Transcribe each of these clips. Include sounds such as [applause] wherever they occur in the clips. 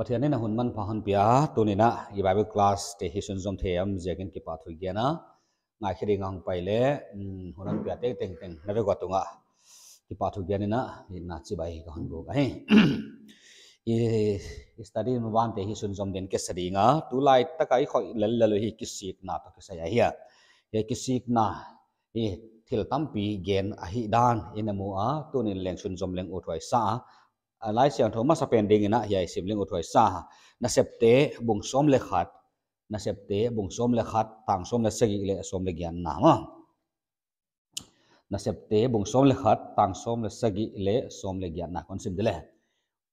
pathian na hun man pha han pia, tunina i bible class, te hi sun zom the am jekin ki pa thui gena ngai khiri ngang pai le hmm, hunan pia te teng teng, na ve gotunga ki pa thui gena na na chi bai ka han go ga he. [clears throat] I study no wan te hi sun zom den ke sadi nga, tu lai ta kai khoi lel lel hi ki sik na to ke sa ya hi ya ki sik na i thil tampi gen a hi dan inamu a tunin leng sun zom leng u thoi sa อาลายเสียงโทมาสเปนดิงนะใหญ่สิมลิงอุถวยซานะเสพเตบงสมเลขัดนะเสพเตบงสมเลขัดต่างสมเลสกิเลสมเลยานนามานะเสพเตบงสมเลขัดต่างสมเลสกิเลสมเลยานนาคอนสิมเดเล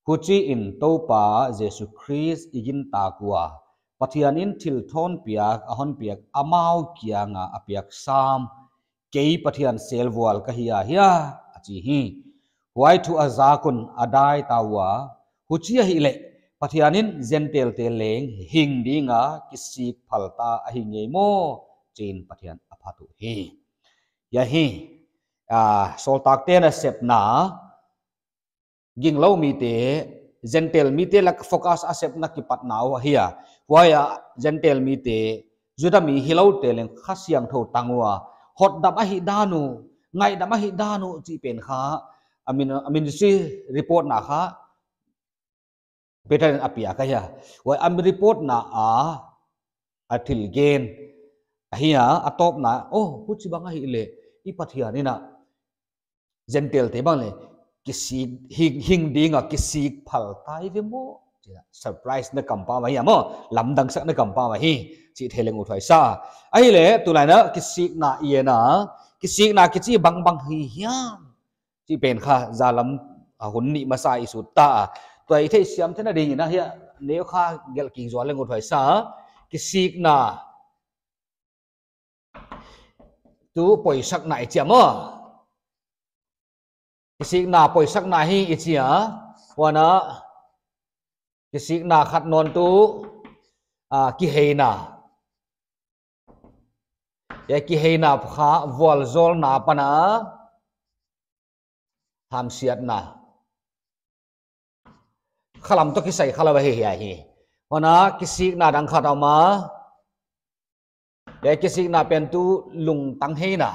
ฮูจีอินโตปาเยซูคริสต์อิกินตากัวปะทียนอินทิลทอนเปียกอหอนเปียกอามาวกียงาอเปียกซามเกยปะทียนเซลวอลกะฮียาฮียาอจีฮี wai thu azakun adai tawa huchia hi le. Pathianin zentel te leng hing dinga kisi phalta a hi ngei mo. Chin pathian aphatu hi. Ya hi, a, sol tak te na sep na. Ging lo mi te gentle mi te lak focus a sep na ki pat na wa hiya waya gentle mi te juda mi hilo te leng khasiang tho tangwa hot dam a hi danu ngai dam a hi danu chi pen kha amin uh, ministry report na kha better apia ka ya wa am report na a athil gen. Ahia atop na oh huchi banga hi le. I pathia ni na. Gentle te bang le. Kisi hing hing dinga kisi phal tai ve mo. Surprise na kampa ma ya mo. Lam dang sak na kampa ma hi. Chi theleng u thai sa. Ai le tu lai na, kisi na ye na. Kisi na kichi bang bang hi hiam chi pen kha zalam a hun ni masa isu ta to ai the siam thena ding na hi ne kha gel ki zwa lengo thai sa ki sik na tu sắc sak nai chamo cái sik na poi sắc na hi ichia wana ki sik na khat non tu cái ki heina ya ki heina kha wal zol na pana ham siat na khalam to ki sai khala ba hi hi. Hona kisik na dang khat ma để kisik na pen tu lung tang he na.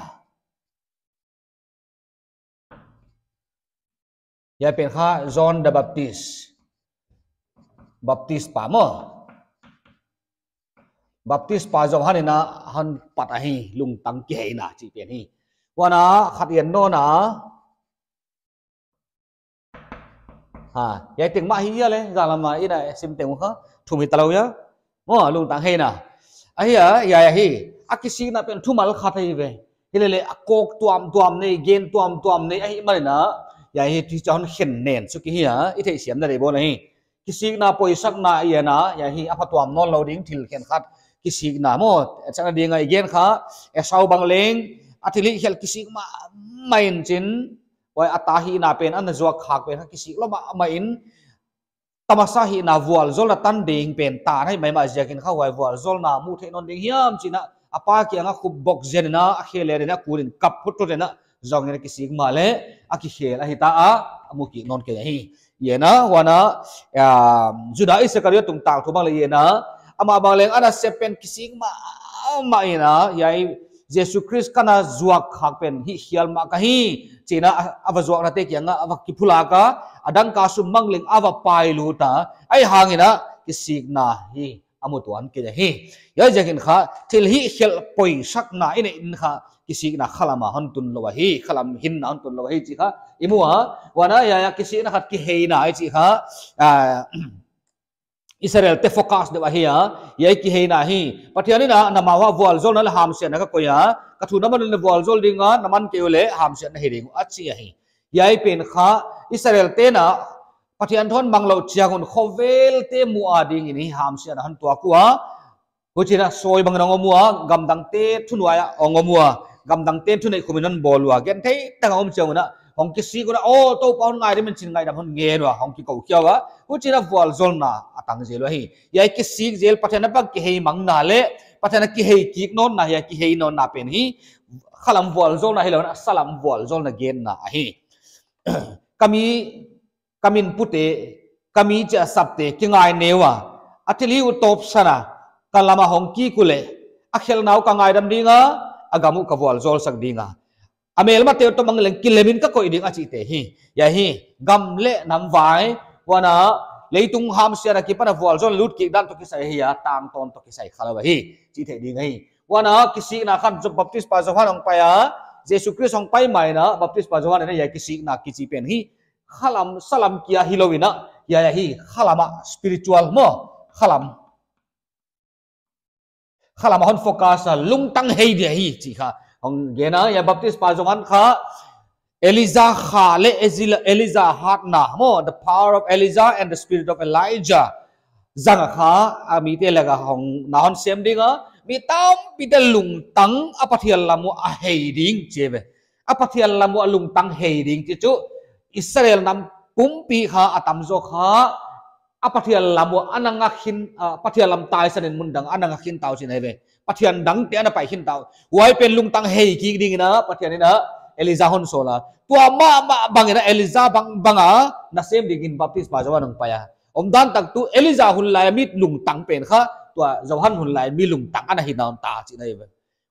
Ya pen kha John the Baptist. Baptist pa mo. Baptist pa zo han na han pat a hi lung tang ki he na chi pen hi. Wana khat no na ha ya tiếng ma hi ya le za la ma ina sim tiếng kha thu mi talau ya mo lung tang he na ai ya ya ya hi akisi na pen thu mal kha thai ve ile le akok tuam tuam nei gen tuam tuam nei ai ma na ya hi ti chon khen nen su ki hi ya i thei siam na re bo na hi kisi na poi sak na ya na ya hi apa tuam non lo ding thil khen khat kisi na mo chang ding ai gen kha e sau bang leng athili hel kisik ma main chin oi atahi na pen an zuak khak pen kisi lo ma ma in. Tamasa hi na wal zol na tan ding pen. Ta nai mai ma jakin kha wai wal zol na mu the non ding hiam china. Apa ki anga khub bok zen na, a khele na kurin kap phut to na. Zong ne kisi ma le, a ki khel a hita a mu ki non ke hi. Ye na wana juda isakaria tung ta thu bang le ye na. Ama bang leng ana sepen kisi ma ma ina yai Jesus Christ kana zuak khak pen, hi hial ma ka hi. China ava zuak na te kyanga ava kipula ka. Adang ka su mangling ava pai lu ta. Ai hangina kisik na hi, amu tuan ke hi. Ya jakin kha til hi hial poi sak na ine in kha. Kisik na khalama han tun lo hi, khalam hin na han tun lo hi chi kha. Imu ha, wana ya ya kisik na khat ki he na chi kha. Ah, Israel te focus de bahia ye ki he na hi. Pathiani na na mawa wal zol na ham se na ka koya ka thu naman le wal zol dinga naman ke le ham se na he ring achi hi. Yai pen kha, Israel te na, pathian thon manglo chiangun khovel te mu ading ni ham se na han tua kuwa huchina soi bang rang omua gam dang te thunwa ya ongomua gam dang te thunai khuminan bolwa gen thei tangom chawna hong ki si ko na o to pa hon ngai min chin ngai da hon nge no hong ki ko kya wa hu chi na wal zol na atang je hi ya ki si zel pathana ba ki hei mang na le pathana ki hei ki no na ya ki hei no na pen hi khalam wal zol na hi lo na salam wal zol na gen na hi kami kamin pute kami cha sapte kingai newa atili u top sana kalama hong ki kule akhel nau ka ngai ram dinga agamu ka wal zol sak dinga amel ma teo to mangleng kilemin ka ko iding achi te hi. Ya hi gam le nam vai. Wana leitung ham sia ki pana wal zon lut ki dan to ki sai ya tang ton to ki sai khala hi. Chi the ding hi. Wana kisi na khan jo baptist pa jo han ong pa ya jesu christ ong pai mai na baptist pa jo han ne ya kisi na ki chi pen hi. Khalam salam kia hilowina ya ya hi dạ, dạ khalama spiritual mo khalam khalam hon focus lung tang hei dia hi chi kha hong gena ya baptist pa jong an kha Eliza kha le Eliza hat na mo the power of Eliza and the spirit of Elijah. Zang à kha ami à, te laga hong na hon sem dinga mi tam pi te lung tang apathial lamu a à hei ding a pathial lamu a lung tang hei ding chi chu Israel nam pumpi kha atam zo kha apathial lamu ananga khin pathial lam tai sanin mundang ananga khin tau sin heve ปัทยันดังเตียนไปหินดาวไว้เป็นลุงตังเฮกิ่งดิ่งนะปัทยันนี่นะเอลิซาฮอนโซลาตัวมามาบังนะเอลิซาบังบังอะนั่นเซมดิ่งบัพติสมาจาวานงไปอะอมดันตักตัวเอลิซาฮุนไลมิดลุงตังเป็นค่ะตัวจาวันฮุนไลมีลุงตังอันหนหินดาวตาจีนเลย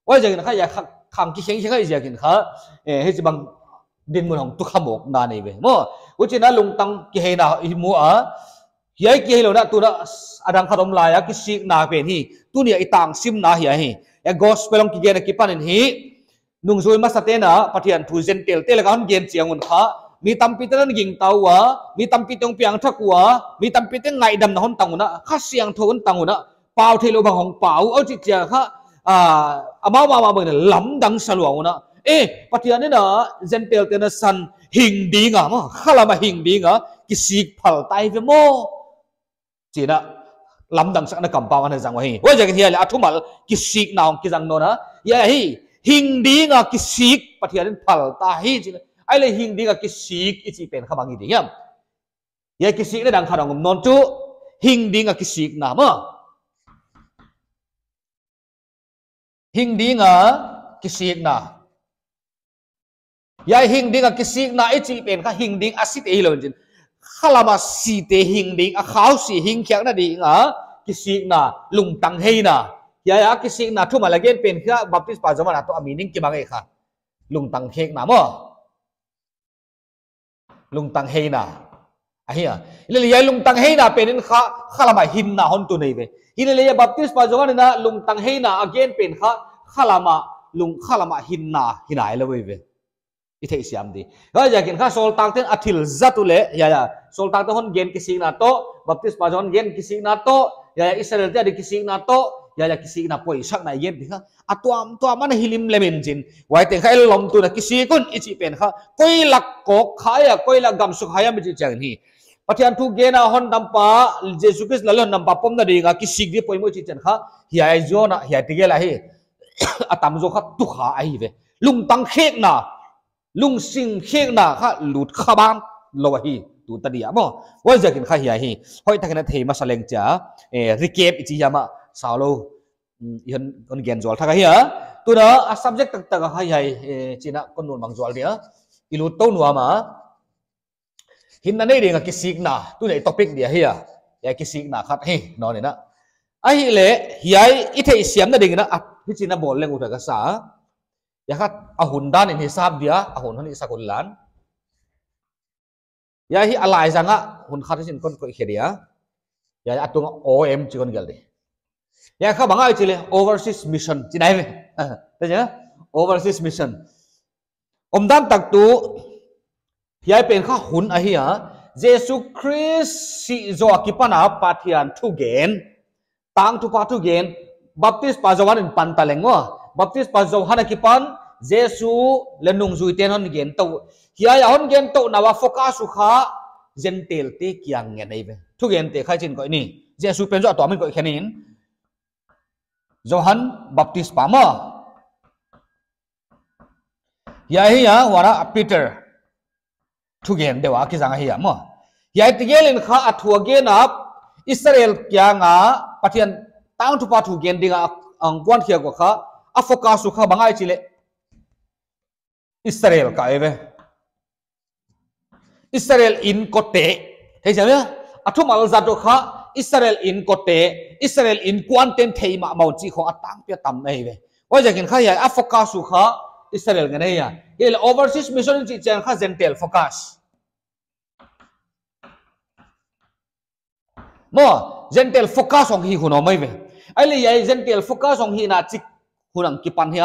ว่าจะกินค่ะอยากขังกิเชงเชงก็อยากกินค่ะเอ้ให้จีบังดินมุนของตุขมกนานเลยมั้งว่าจีน่าลุงตังกิเฮน่าอิมัวอะ yai ki he lo na tu na adang khatom la ya ki sik na pen hi tu ni i tang sim na hi hi ya gospel ong ki gen ki panin hi nung zui ma satena pathian thu zen tel tel kan gen chiang un kha. Mi tampi tan ging tawa mi tampi tong piang thakwa mi tampi te ngai dam na hon tanguna kha siang thon tanguna pau thelo bang hong pau au chi chia kha à, à ama ma ma bang lam dang salwa e pathian na tel te na san hing dinga ma khala ma hing dinga ki sik phal tai ve mo chỉ na lam dang sak na kam pa rằng vậy wa giờ cái ja là hial athumal cái sik na cái rằng nó na ya dạ, hi. Hing dinga ki sik đến phal ta hi chi ai là hing dinga ki sik i chi pen khabang i ding vậy ya ki sik đang dang khadong non chu hing dinga ki sik na mà? Hing dinga ki sik na ya hing ding a kisik na ichi pen kha hing ข้าลามาสีเตหิงดิงอาขาสีหิงเขียงน่ะดิงอะกิสิกน่ะลุงตังเฮน่ะยายากิสิกน่ะทุ่มอะไรเงี้เป็นคือบัพติสปาจมานะตัวอามีนิ่งกี่บางเอค่ะลุงตังเฮน่ะมั้ลุงตังเฮน่ะเฮียนี่เลยยายลุงตังเฮน่ะเป็นข้าข้าลามาหินน่ะฮอนตุนี้เว้ยนี่เลยยายบัพติสปาจมานะลุงตังเฮน่ะ again เป็นข้าข้าลามาลุงข้าลามาหินน่ะหินไหนเลยเว้ย thei siam di ga ja kin kha sol tak ten athil zatule. Ya ya sol tak hon gen kising na to baptist pa jon gen kising na to ya dạ, ya dạ, israel te adi kising na to ya ya kising na poi sak na yen dikha atuam to man hilim lemen jin. Wai te khail lom tu na kisi kun ichi pen kha koi lak ko khaya koi lak gam su khaya mi chang ni pathian thu gena à, hon dampa jesus christ lalon nampa pom na dinga kisik di poi mo chi chen kha hi ai zo na hi ti gela hi atam zo kha tu kha ai [coughs] à, ve lung tang khek na lung sing khek na kha lut khabam lo hi tu ta dia mo wa jakin kha hi hi hoi ta kana thei ma saleng cha e recap ichi yama saulo yon kon gen jol tha hi tu na a subject tak tak ha hi china kon non mang jol dia ilu to hình ma hin na nei ringa kisik na tu nei topic dia hi ya kisik na khat he no ne na ai le hiai i thei siam na ding na a hi china bol leng u ta ka sa ya khat ahun dan in hisab dia ahun han isakul lan ya hi alai zanga hun khat sin kon ko khedia ya atung om chi kon gel de ya kha banga chile overseas mission chi nai me ta ja overseas mission om dan tak tu ya pen kha hun a hi jesu christ si zo akipana pathian thu gen tang tu pa thu gen baptist pa zawan in pantalengo baptist pa zo hana ki pan jesu le nung zui ten hon gen to hi ai hon gen to na wa foka su kha gentle te kyang nge nei ve thu gen te khai chin ko ni jesu pen zo to min ko khenin johan baptist Pama, ya hi ya wara peter. Thu gen dewa ki jang hi ya ma ya ti gelin kha athua gen ap israel kya nga pathian tang thu pa thu gen dinga ang kwan khia ko kha afoka su kha bangai chile Israel ka về. Israel in có tệ thấy chưa athu à, mà ra đâu kha israel in kote israel in quan tên thei mà mau chỉ khó atang biết tam này về. Bây giờ kha khai a focus su kha israel à? Cái là overseas mission chỉ chen kha gentle focus. Mo gentle focus ông hi huno mai về. Ai le gentle focus ông hi na chỉ hunang ông kipan hia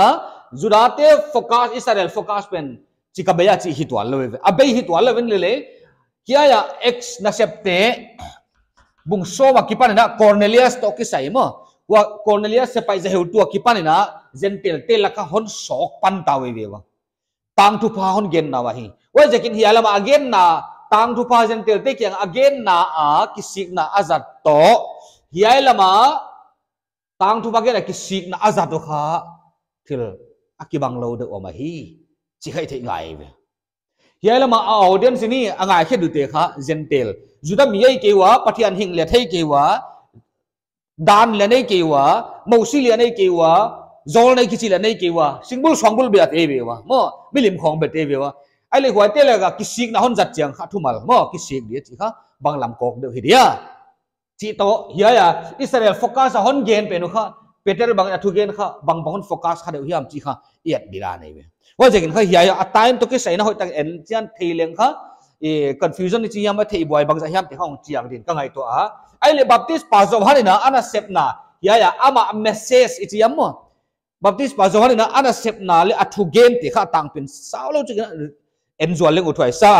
judate focus israel focus pen chi ka beya chi hitwal lo ve abe hitwal lo ven le le kia ya x na septe bung so wa kipan na cornelius to ki sai mo wa cornelius se pai je heu tu kipan na gentil te la ka hon sok pan ta we wa tang tu pha hon gen na wa hi wa jekin hi alama again na tang tu pha gentil te kyang again na a kisik na azat to hi alama tang tu pha gen kisik na azat to kha thil akibang lo de o ma hi chỉ khai thấy ngài về hiya lama a audience ni angai khe du te kha gentle juda mi ai ke wa pathian hing le thei ke wa dan le nei ke wa mausi le nei ke wa zol nei kichi le nei ke wa singbul songbul be te be wa mo milim khong be te be wa ai le hwa te le ga kisik na hon zat chiang kha thu mal mo kisik dia chi kha bang lam kok de hi dia chi to hiya ya israel focus a hon gen pe no kha peter bang athu gen kha bang bangon focus kha de hiam chi kha yet dira nei me wa jekin kha hiya a à, time to ke sai na hoi tak en chan theileng kha e confusion ni chiam thei boy bang za hiam te khong chi ang din ka ngai to a ai le baptist pa zo hani na ana sep na hiya ya ama message ichi yam mo baptist pa zo hani na ana sep na le athu à, game te kha tang pin sao lo chi en zo leng uthwai sa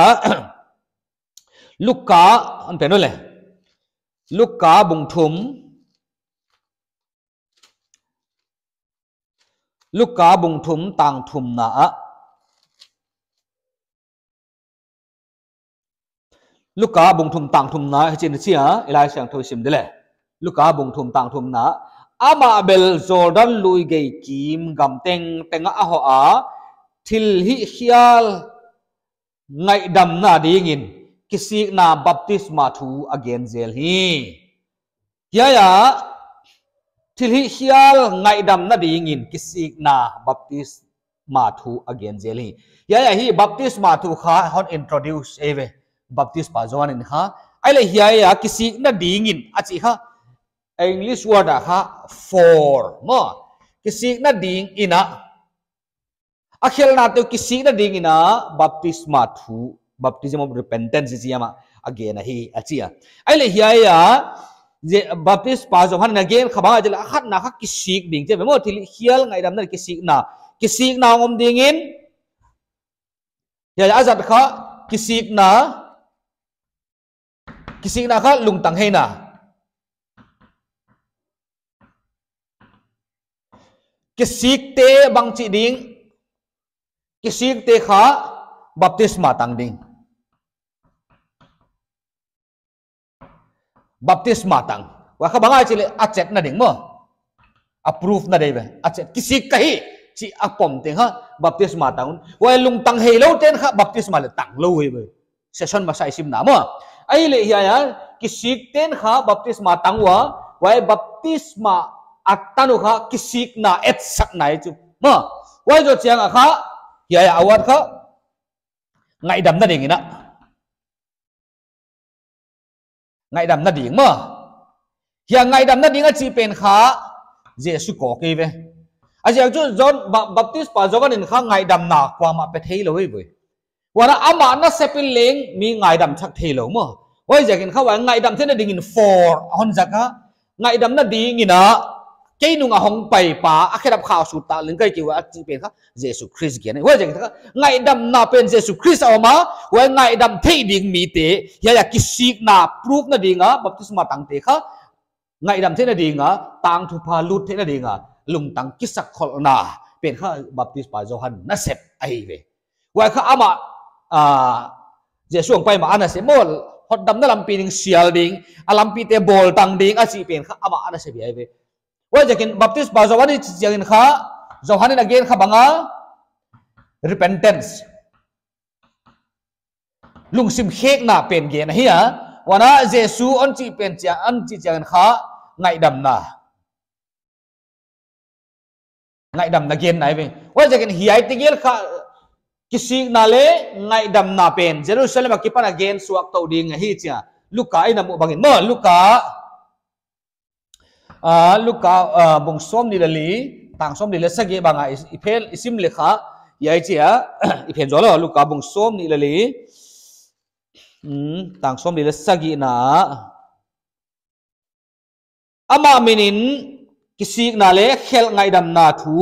luka an lúc cá bùng thum tàng thum na lúc cá bùng thum tàng thum na trên chia ilai sang thôi sim lệ. Lúc cá bùng thum tàng thum na ama bel jordan lui gay kim gam teng tenga a ho a thil hi khial ngai dam na dingin kisi na baptisma thu again zel hi. Ya ya thil hi hial ngai dam na ding in kisik na baptist ma thu again jeli. Ya ya, hi baptist ma thu kha, hon introduce eh, eve baptist pa zon in ha ai le hi ya kisik na ding in achi ha english word ha for mo kisik na ding ina akhel na to kisik na ding ina baptist ma thu, baptism of repentance ji ama again hi achia ai le hi ya je baptist pa zo han again khaba je la khat na kha kisik ding je mo thil hial ngai dam na ki sik na ki sik na ngom ding in ya azat kha ki sik na ki sik na kha lung tang he na ki sik te bang chi ding ki sik te kha baptist ma tang ding baptisma tang wa kha bangai chile achet na ding mo approve na debe achet kisi kahi chi apom te ha baptisma tang wa lung tang he lo ten kha baptisma le tang lo he be session ma sai sim na mo ai le hi ya kisi ten kha baptisma tang wa wa baptisma atanu kha kisi na et sak nai chu mo wa jo chiang kha ya ya awat kha ngai dam na ding ina ngày đam na ding mà hiện ngày đam na ding a chi pen kha jesu ko ke ve a je chu john baptist pa jogan in kha ngày đam na kwa ma pe thei lo ve wa na ama na sepil leng mi ngày đam chak thei lo mo oi je kin kha wa ngai thế thena ding in for hon jaka ngày đam na ding ina เกนุ่งหงไปป่าอาคิรับข่าวสุดตาลึงไกกี่ว่าจีเป็นข้าเยซูคริสต์เกี่ยนว่าอย่างนี้ขาไงดำนาเป็นเยซูคริสต์ออกมาว่าไงดำเที่ดิงมีเตะยายากิสิกนาพรูกนาดิงอะบัพติศมาตังเตะข้าไงดำเที่นาดิงอะตังทุพาลุดเที่นาดิงอะลุงตังกิสักขลนาเป็นข้าบัพติศปาโยฮันนัสเซปไอเวว่าข้าอามาอ่าเยซูองไปมาอันนั้นเสมอลฮอดดำนั่นลำปีนึงเสียลดิงอะลำปีเตบอลตังดิงอะจีเป็นข้าอามาอันนั้นเสพไอเว wa jakin baptist pa zawani chiangin kha zawhani again kha banga repentance. Lungsim khek na pen ge na hiya wana jesu on chi pen cha an chi chiangin kha ngai dam na ngai dam na gen nai ve wa jakin hiai tigel kha kisi na le ngai dam na pen jerusalem ki pan again suak to ding hi cha luka ina mu bangin mo luka. ลูกาบงส้มนี่ละลีต่างส้มนี่ละสักยี่บางอีเพลอิซิมเลขายายเจียอีเพลจอลลูกาบงส้มนี่ละลีต่างส้มนี่ละสักยี่นะอามาเมนินกิสิกนาเลเขลไงดำนาทู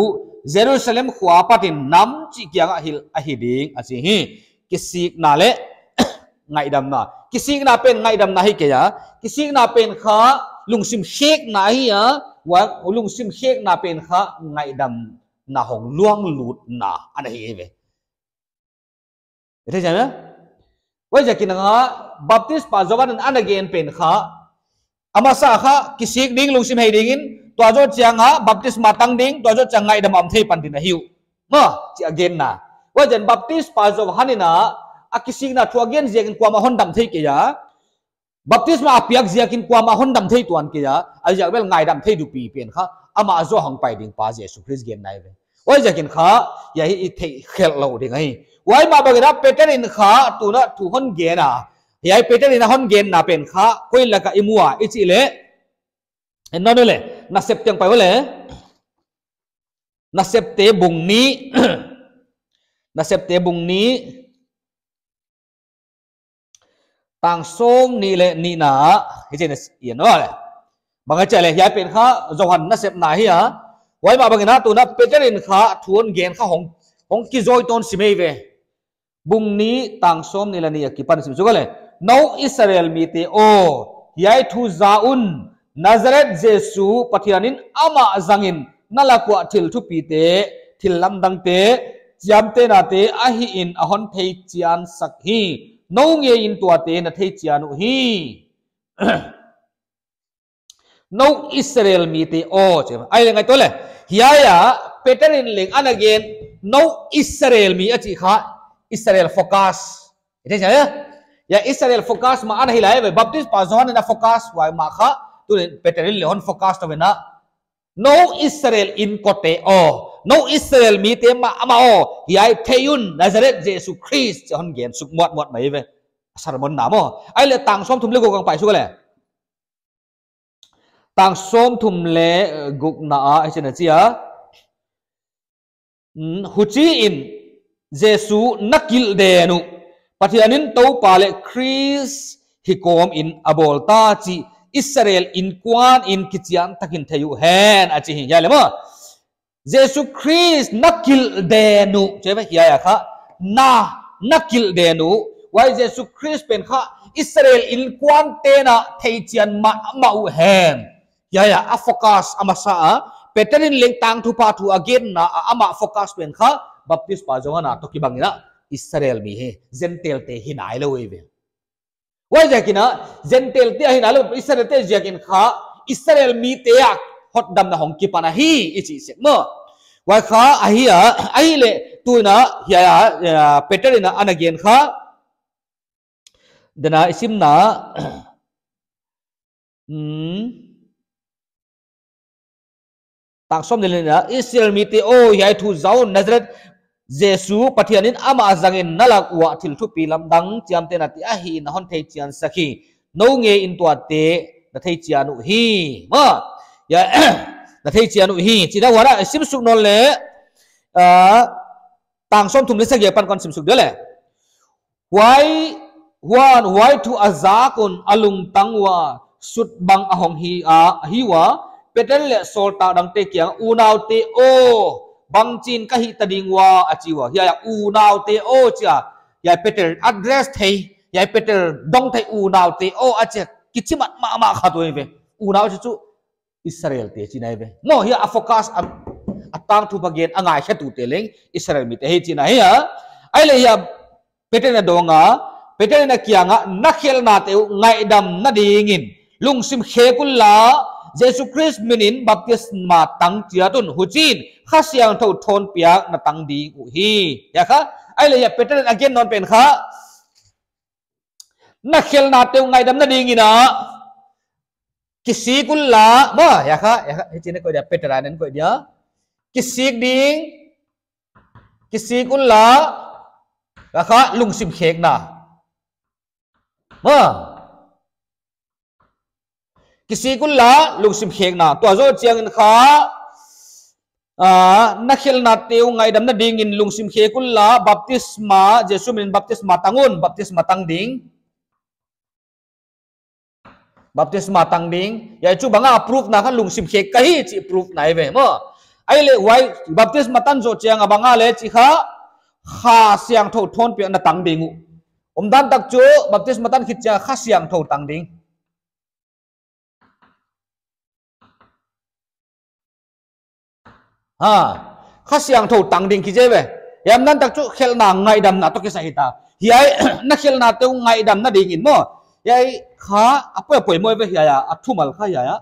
เยรูซาเล็มขวาปัดินน้ำจิกยังอหิลอหิดิงอาจิฮีกิสิกนาเล่ไงดำนากิสิกนาเป็นไงดำนาฮิเกียกิสิกนาเป็นข้า lung sim khek na hi ya wa lungsim khek na pen kha. Ngai dam na hong luang lut na an hi ve thế chăng vậy giờ kinh nga baptist pa zogan an again pen kha. Ama sa kha kisik ding lungsim hay dingin tua jo chiang ha baptist matang ding tua jo ngai dam am thei pan din hiu ma chi again na vậy giờ baptist pa zo hanina akisik na thu again jeng kwa ma hondam thei ke ya baptisma apiak ziakin kwa ma hondam thei tuan ke ya ajak bel ngai dam thei du pi pen kha ama zo hang pai ding pa jesu christ gen nai ve oi jakin kha ya hi thei khel lo ding ai wai ma bagara peterin kha tu na tu hon ge na yai peterin hon gen na pen kha koi la ka imua ichi le en no le na sep tiang pai le na sep te bung ni na sep te bung ni tang song ni le ni na hi chen yên wa le bang cha le ya pen kha zohan na sep na hi a wai ma bang na tu na peterin kha thuon gen kha hong hong ki joy ton simei ve bung ni tang som ni la ni ki pan sim chu no israel mi te o yai thu zaun nazareth jesu pathianin, ama zangin nalakwa thil thu pi te thil lam dang te chiam te na te a hi in, a hon thei chian sak hi no nghe in tua te na thấy chia nu hi. [coughs] No israel mi te o chứ ai là ngay tôi le hiya ya, peterin leng an again no israel mi chỉ ha israel focus. Thế cha ya dạ, israel focus mà anh hilai về baptist pa na focus wa ma kha tu peterin le hon focus tôi na no israel in kote o no Israel mi te ma ama o. Yai theyun Nazareth Jesu Christ hon gen suk mot mot mai ve sar mon namo ai le tang som thum le go kang pai su le tang som thum le guk na a ai chen chia hu chi in Jesu nakil de nu pathianin to pa le Christ hi kom in abol ta, chi Israel in kwan in kichian takin theyu hen achi hi ya le ma Kha na nakil denu why Jesu Christ pen kha Israel in kwante na thei chian ma ma u hen ya ya a focus amasa a peterin leng tang thu pa thu again na ama focus pen kha baptist pa jonga na to ki bangina Israel mi he zentel te hinai lo we why jakina zentel te hinai lo Israel te jakin kha Israel mi te ya hot dam na hong ki pana hi ichi se mo wa kha a à hi a ai le tu na ya ya peter na an again kha dana isim na hmm tak som le na israel mi te o ya thu zau nazareth. Jesu pathianin ama azangin à nalak wa thil thu pi lam dang chiam te na ti a hi na hon thei chian sakhi no nge in tua te na thei chianu hi. Ma ya na thei chianu hi chi da wara sim suk non le a tang som thum le sa ge pan kon sim suk de le why wan why to azakun alung tangwa sut bang ahong hi a hi wa. Petel le sol ta dang te kyang u naw te o bang chin ka hi ta ding wa a chi wa. Ya ya, u naw te o cha ya petel address thei ya petel dong thei u naw te o a à, cha kichimat ma ma kha to ve u naw chu Israel te chi nai ve no hi a focus a atang thu bagen angai he tu te leng. Israel mi te he chi na hi ai le ya petena donga petena kianga na khel na te ngai dam na dingin lungsim khe kul la, Jesu Christ minin baptisma tang tia tun hu chin. Kha siang tho thon piak na tang di u hi. Ya kha, ai le ya pete again non pen kha. Na khel na te ngai dam na dingina kisi kulla ma ya kha ya kha chine ko dia peteranen ko dia? Kisik ding kisi kulla ya kha lungsim khek na ma kisi kul la lung sim khek na to zo chiang in kha a na khel na teu ngai dam na ding in lung sim khe kul la baptisma jesu min baptisma tangun. Baptisma tang ding baptisma tang ding ya chu banga approve na kha lung sim khe kai chi approve nai ve mo ai le wai baptisma tan zo chiang abanga le chi kha kha siang tho thon pe na tang ding om dan tak chu baptisma tan khit cha kha siang tho tang ding ha kha siang tho tang ding ki je ve yam nan tak chu khel na ngai dam na to ke sa hita hi ai na khel na te ngai dam na ding in mo yai kha apoy poy moi ve ya athumal kha ya. Ya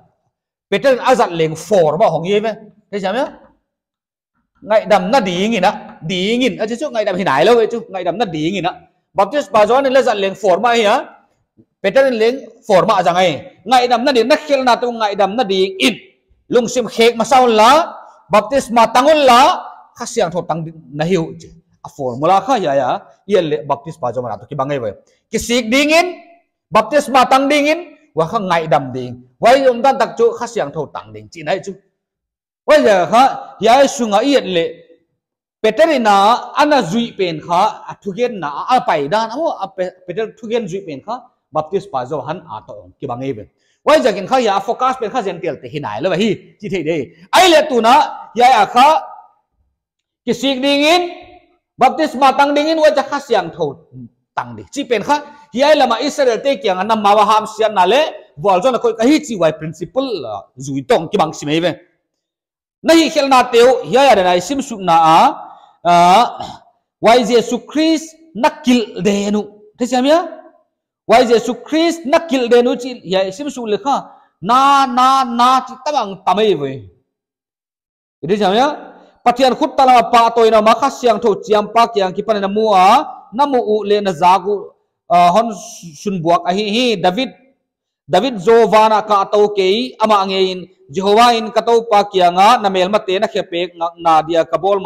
petel azat leng for ba hong ye ve. Thế sao nhá ngày đầm nó đi nghìn đó đi nghìn ở chứ ngày đầm thì nải lâu vậy chứ ngày đầm nó đi nghìn á. Baptist bà gió nên là dặn liền forma hả peter liền forma rằng ấy. Ngày đầm nó đi nó khel na tu ngày đầm nó đi in. Lung sim khét mà sao lá baptist mà tăng lá khác siang thọ tăng nó hiểu chứ. À, a formula kha ya. À, ye le baptist làm tôi cái bằng ấy vậy. บัพติสมาตังดิงินว่าเขาไงดำดิงไว้ยมตันตักจุข้าเสียงเท่าตังดิงจีไหนจุว่าเดี๋ยวเขายายสุงอียดเละเปเตอร์น่ะอันนั้นจุยเป็นข้าทุเรีนน่ะอาไปด้านอ๋อเปเตอร์ทุเรีนจุยเป็นข้าบัพติสปาโซฮันอาตองกี่บางเอเบนว่าจะกินข้าวยาโฟกัสเป็นข้าเซนเตลเต่หินไหนเลยวะฮีจีเทเดไอเลตุนะยายาข้ากิสิกดิงินบัพติสมาตังดิงินว่าจะข้าเสียงเท่า tăng đi. Chỉ pen khác hi ai lama israel te kyang anam ma wa ham sian na le à, wal zo na ko ka hi chi wai principle zui tong ki bang si mai ve nahi khel na teu hiya ya na sim su na a wai jesu christ nakil denu thế xem nhá. Wai jesu christ nakil denu chi hiya sim su le kha na na na chi tamang tamai ve thế xem nhá. Pathian khut tala pa toina ma kha siang tho chiam pa kyang ki pan na mu a namu u le na zagu uh, hon sun buak ahi hi david david zovana ka to ke ama angein Jehovah in kato pa kia nga, na mel mate na khepek na dia kabol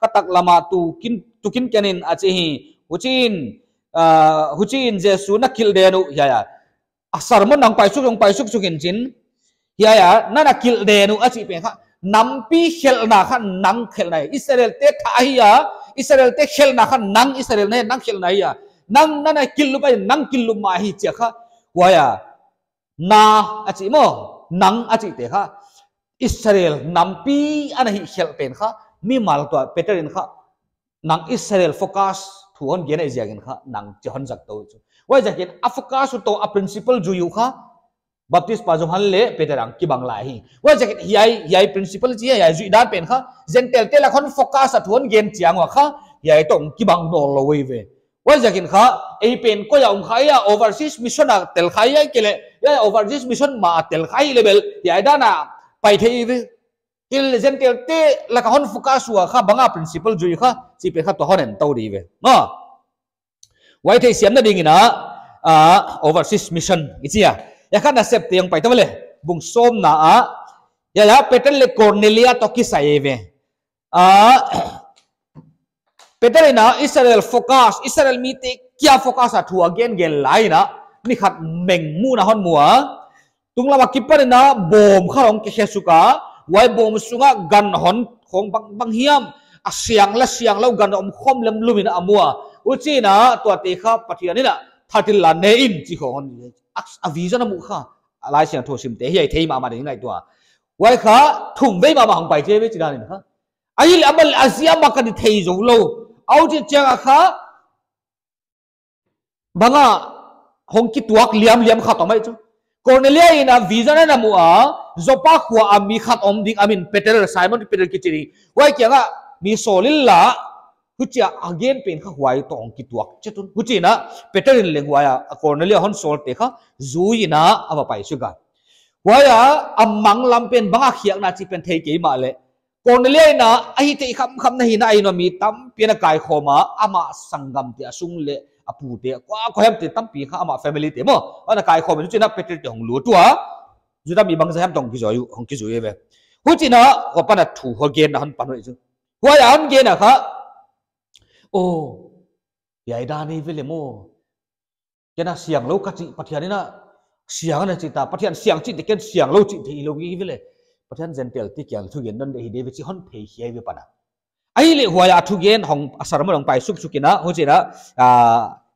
ka tak lama tu kin tu kin kenin achihi huchin uh, huchin jesu na kil denu ya ya. Asar mon nang pai su yong pai su su kin chin. Ya ya, na na kil denu achi pe kha. Nampi khel na kha, nang khel nai israel te tha ya israel te khel na khan nang israel ne nang khel na ya nang na na kilu pa nang kilu ma hi che kha. Wa ya, na achi mo, nang achi te kha. Israel nam pi an hi khel pen kha. Mi mal to peterin kha. Nang Israel focus thuon gen ai jagin kha. Nang chon jak to chu. Wai jakin a focus to a principle ju yu kha baptist pa jom halle peterang ki bangla hi. Wai jakin yai yai principle chi yai ju dan pen kha. Zen tel tel khon focus a thuon gen chiang wa kha. Yai tong ki bang no lo we ve. Wa jakin kha, ei pen ko ya um khaya overseas mission a tel kha khaya kele ya, overseas mission ma tel khai level. Ya da na pai the ve. Kil zen tel te la khon focus wa kha banga principle jui kha. Chi pe kha to hon en to ri ve. Ma. Wai thei siam na ding ina, a overseas mission. Ichia ya kha na sep te yang pai to le bung som na a ya ya petel le cornelia to ki sai ve a petel na israel focus israel mi te kya focus a thu again gel lai na ni khat meng mu na hon mua tung lama kipan na bom kharong ke khesuka wai bom sunga gan hon khong bang bang hiam a siang la siang lo gan om khom lem lumina amua uchi na to te kha pathiani na thatil la ne in chi khon a vision mu kha alai siang tho sim te hi thei ma ma ding ngai to wai kha thum vei ma ma hong pai che ve chi da ni kha ai amal azia ma ka ni thei zo lo au chi chang Bằng à hong kí tuak liam liam khat omai chu cornelia in a vision na mu a zopa khwa a mi khat om ding amin peter simon peter kichiri wai kya nga mi solil la huchia again pen kha huai to ki tuak chetun huchi na peter in leng huaya cornelia hon sol te kha, zui na ava pai suga huaya amang lam pen banga khiak na chi pen thei ke ma le. Cornelia na ai te kham kham na hi na ai no mi, tam pena kai khoma ama sangam te asung le apu te, kwa ko hem te tampi kha ama family te mo. Ana kai khoma chu na peter te hong lu tua. Juta mi bang sa hem tong ki joyu hong ki joyu e ve. Hu chi na opana na thu ho gen na han panoi chu huaya ya gen na kha o yai da ni ve le mo ke na siang lo ka chi pathian na siang na chita pathian siang chi tiken siang lo chi thi lo gi vele pathian gentle ti kyang thu gen non de hi de chi hon phei hi ve pana ai le huaya thu gen hong asar ma long pai suk sukina ho chira a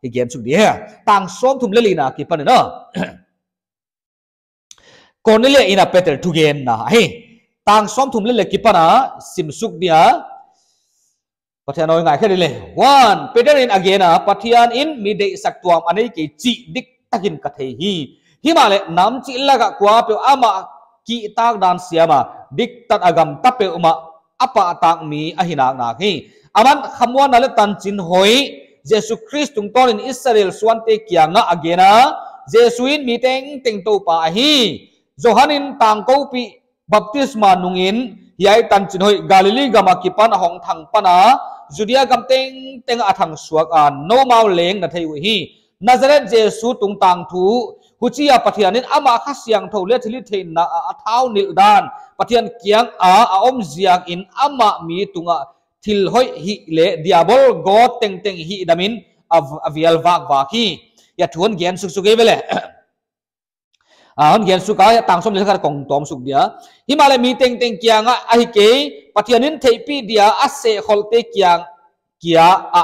hi gen đi dia tang som thum le li na ki pan Còn Cornelia ina Peter thu gen na he tang som thum le le ki pana sim pathian nói ngai khơi đi one, Peter in again à pathian in, mi de sak tuam anei ke chi dik takin ka thei hi himale nam chi laga kwa pe ama ki tak dan siama dik tat agam tape uma apa tak mi ahina na hi. Aman khamwa na le tan chin hoi jesu christ tung ton in israel swante kianga agena jesuin à. mi teng teng to pa hi. Johanin tang ko pi baptisma nungin yai tan chin hoi galilee gama kipan hong thang pana à judea gam teng teng athang suak a no mau leng na thei hi. Nazareth jesu tung tang thu huchia pathianin ama kha siang tho le thili thein na a thau nil dan pathian kiang a a om ziak in ama mi tunga thil hoi hi le diabol go teng teng hi damin avial vak vak hi. Ya thuan gen suk suk vele [clears throat] a hon gen su ka ya tang som le kar kong tom suk dia himale mi teng teng kiang a hi ke pathianin theipi dia ase kholte kiang kia a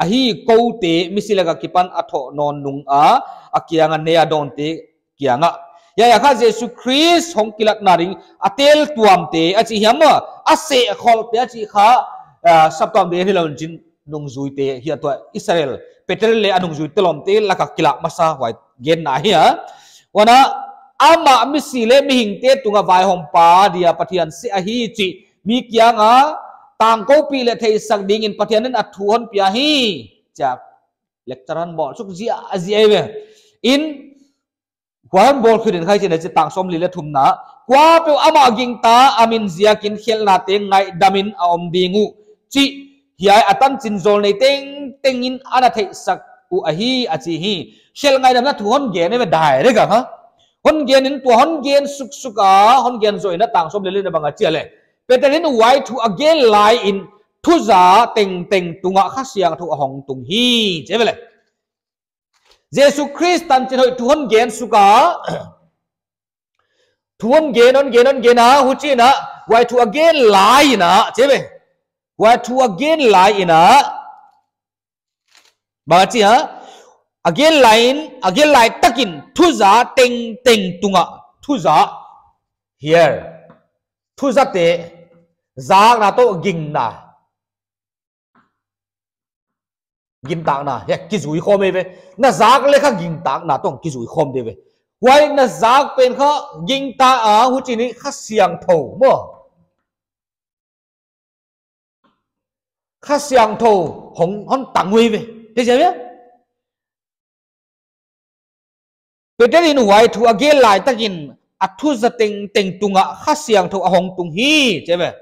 ahi ko te misilaga kipan atho non nung a akianga ne Don te kianga ya ya kha jesu christ, hong kilat naring atel tuam te achi hiama se khol te achi kha saptam de hilon jin nung zui te hi to israel. Petrel le anung zui telom te laka kila masa wai gen na hi wana, ama misi le mi hing te tunga vai hong pa dia pathian si a hi chi. Mi kianga tang ko pi le thei sak ding in pathian in athuon pia hi. Cha lecturean bol suk zia azia ve. In kwan bol khudin khai chen che tang som li le thum na. Kwa pe ama ging ta, amin zia kin khel na te ngai damin a om dingu chi, hiai atan chin zol nei teng teng in ana thei sak u ahi hi chi hi. Shel ngai dam na thu hon gen ne ve dai re ga ha hon gen in tu hon gen suk suka hon gen zo ina tang som le le na banga chi le peterin why to again lie in. Thu za teng teng tunga khasiang thu hong tung hi. Che vele Jesu Christ tan chin hoi tuon gen suka tuon gen on gen on gen na hu chi na why to again lie na che ve why to again lie na ba chi ha? Again line, again lie takin thu za teng teng, tunga. Thu za here. Thu za te, za na to ging na. Gin tak na. He ki zui khom e ve. Na zak le kha gin tak na tong ki zui khom de ve. Wai na zak pen kha gin ta a hu chi ni kha siang tho mo. Kha siang tho, hong, hon tang wi ve thế chưa biết? Wai thu again lai takin athu za teng teng tunga kha siang tho hong tung hi che ve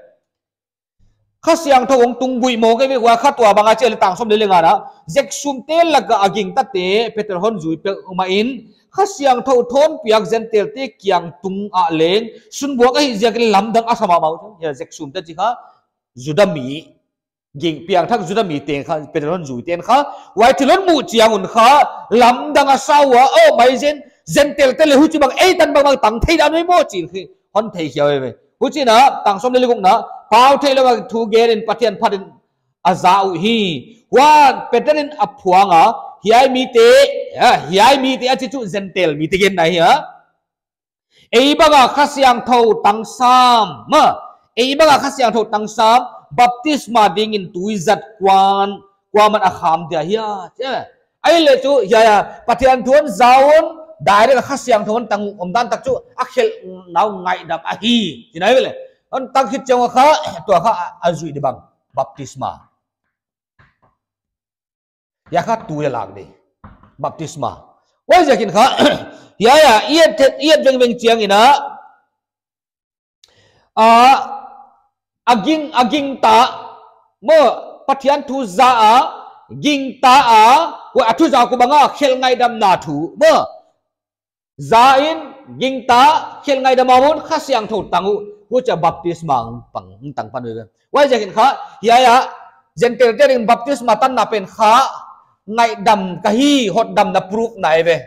khá siang thâu ông tung bụi mồ cái việc qua khá tua bằng ai tang som lên ngara zek sum te laga aging ta te peter hon zui pe uma in. Khá siang thâu thon piak zen tel te kyang tung a leng sun bo ka hi zek lam dang asama mau ya zek sum ta chi kha judami ging piang thak zudami te kha peter hon zui ten kha. Wai thilon mu chiang un kha, lam dang a sawa o mai zen zen tel tel hu chi bang ei tan bang bang tang thei dan mai mo chi. Hon thei hiao ve hu chi na, tang som le gong na pau thei lo lawa thu gerin patian phatin a azau hi. Wan peterin phuanga hiai mi te hiai mi te a chi chu zen tel mi te gen na hi ha ei baga khasiang tho tang sam, ma. Ei baga khasiang tho tang sam baptisma ding in tuizat kwan kwaman akham dia che ai le chu ya ya. Pathian thuan zaun direct khasyang thon tang om dan tak chu akhel nau ngai dam a hi tinai vele on tak hit chang kha to kha azui de bang baptisma. Ya kha tu ya lag de baptisma. Wa jakin kha [coughs] ya ya iet iet veng veng chiang ina. A aging aging ta mo pathian thu za a ging ta a wa thu za ku banga khel ngai dam na thu mo za in ging ta khel ngai dam mamun khasyang tho tangu hu cha baptisma pang tang pan we. Wai ja kin kha ya ya gentle tering baptisma tan na pen kha ngai dam ka hi hot dam na proof nai ve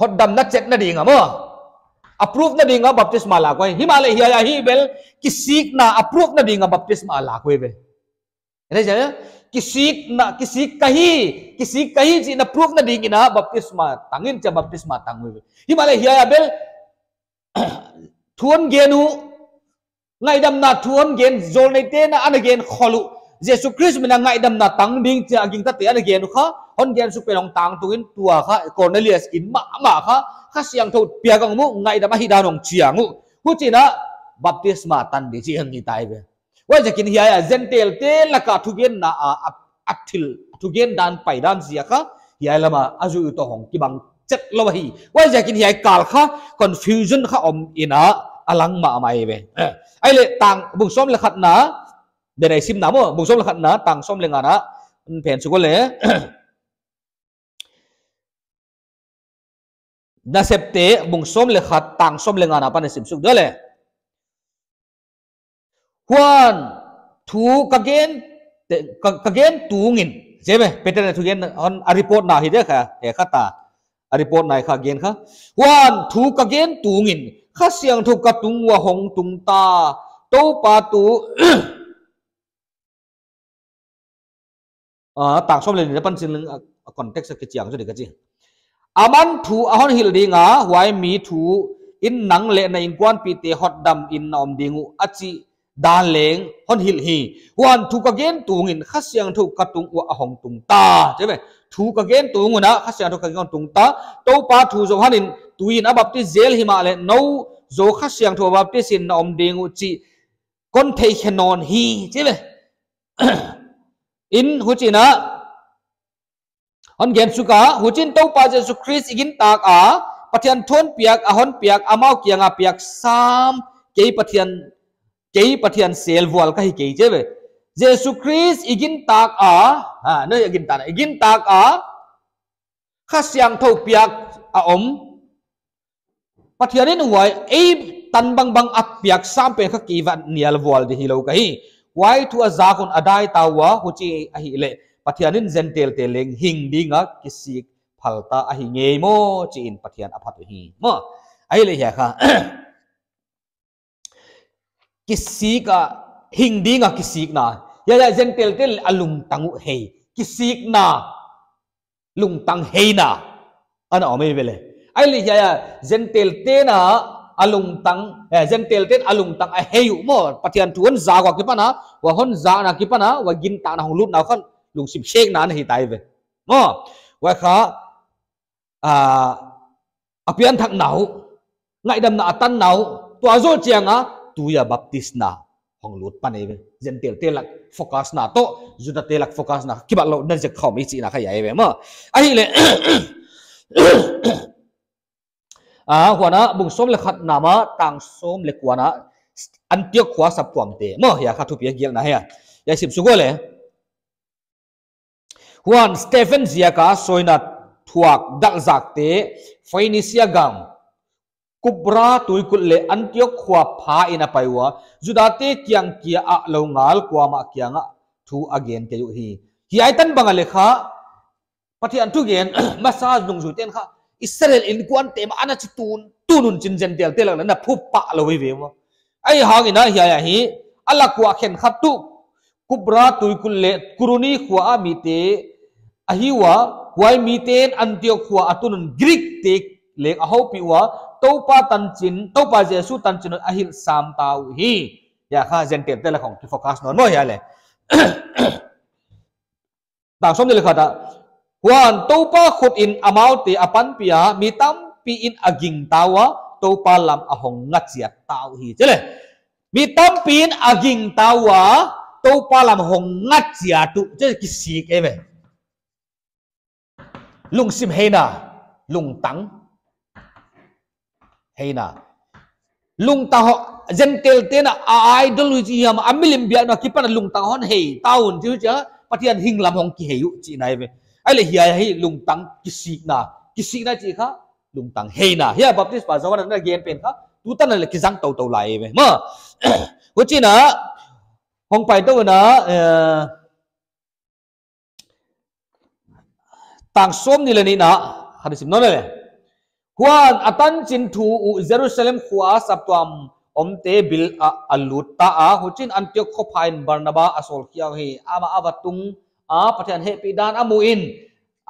hot dam na chet na ding amo approve na ding baptisma la ko himalaya hiya hi bel. Kisik na approve na ding baptisma la ko be này chứ kisi na kisi kahi kisi kahi ji na proof na ding ina baptisma tangin cha baptisma tangui himalaya hiya bel. [clears throat] Thuan genu ngai dam na thuan gen zol nei te na an gen kholu. Jesu christ mina ngai dam na tang ding cha aging ta te an gen kha hôn gen su pe long tang tuin tua kha cornelius in ma ma kha kha siang tho pia gang mu ngai dam hi da nong chiang mu hu chi na baptisma tan di chi hang ni tai be wa jakin hiya zentel te la ka thugen na a athil thugen dan pai dan zia kha hiya lama aju to hong ki bang chet lo hi. Wa jakin hiya kal kha confusion kha om ina alang ma mai be ai le tang bung som le khat na de này sim namo bung som le khat na tang som le ngana pen su ko le na septe bung som le khat tang som le ngana pa ne sim suk de le huan thu kagen kagen tungin jeme peter thu gen on a report na hi de kha he khata a report nai kha gen kha huan thu kagen tungin kha siang thu ka tung wa hong tung ta. To pa tu à tang som le ni pan sin context ke chiang cho de ka chi aman thu ahon hil dinga huai mi thu, in nang le na in kwan pi te hot dam in nom dingu. Achi da leng, hon hil hi. Wan thu ka gen tungin khasyang thu ka tung wa ahong tung ta. Che be thu ka gen tunguna khasyang thu ka gen tung ta. To pa thu zo hanin tuin abap ti zel hima le no zo khasyang thu abap ti sin na om ding chi. Kon thei khenon hi, che be [clears throat] in hu chi na hon gen suka, hu chin to pa jesu christ, igin tak a, pathian thon piak, ahon piak amau kianga piak, sam, kei pathian kei pathian sel wal ka hi kei je be jesu christ, igin tak a, ha no igin ta igin tak a kha siang tho piak, a om. Pathianin wai e tan bang bang ap piak, sam pe kha ki van nial wal di hilo ka hi wai thu a za kun adai tawa hu chi a hi le pathianin zentel te leng hing dinga kisik phalta a hi ngei mo chi in pathian aphat hi mo. Ai le ya kha. [coughs] Kisik a hindi nga kisik na. Ya ya zentel te alung tangu hei. Kisik na. Lung tang hei na. Ana ome vele. Ai le ya ya zentel te na alung tang eh zen tel ten alung tang a hei mo. Patian tuan za wa kipana wa hon za na kipana wa gin ta na hong lut na khan lung sim shek na na hi tai ve mo wa kha a apian thak nau ngai dam na atan nau tua zo chiang a tuya baptist na hong lut pan eve zen tel telak focus na to juda telak focus na kiba lo na je khom i chi na khaya eve ma ai le a hwana bung som le khat na ma tang som le kwana antiok khwa sap kwam te mo ya kha thu pia gel na ya ya sim su go le huan stephen zia soi soina thuak, dal zak te phoenicia gam kubra tuikul le antiok khwa pha ina paiwa judate kyang kia a lo ngal, kwa ma kyanga thu again ke yu hi. Hi aitan banga lekha pathi an thu gen [clears throat] massage nung ju ten kha, israel in kwan tem ana chi tun tunun chin jen tel tel na phu pa lo wi ve mo ai hang na hi ya hi, ala kwa khen khat tu, kubra tuikul le, kuruni khwa mi te ahiwa, wai mi ten antiok khwa greek tik lek a ho wa topa tan chin topa jesu tan chin ahil sam tau hi. Ya, kha zen te la khong ki focus non mo ya le. [coughs] Tang som ni le khata wan topa khut in amau te apan pia, mi tam pi in aging tawa topa lam ahong ngat tau hi. Chele mi tam pi in aging tawa topa lam hong ngat tu. Che ki sik ke lung sim hena lung tang hay na lung ta ho gentle te na ideology am amilim bia na kipan lung ta hon hey taun chu cha patian hing lam hong ki heyu chi nai ve ai le hiya hi lung tang kisik na kisik na chi kha lung tang hey na hiya baptist pa zawan na gen pen kha tu tan le kizang tau tau lai ve ma [coughs] ko chi na hong pai to na tang som ni leni na. Hadisim no le kwan atan chin thu u jerusalem khuwa saptuam omte bil a alut ta a. Huchin antiok kho phain barnaba asol khiaw hi. Ama avatung a pathian he pi dan amuin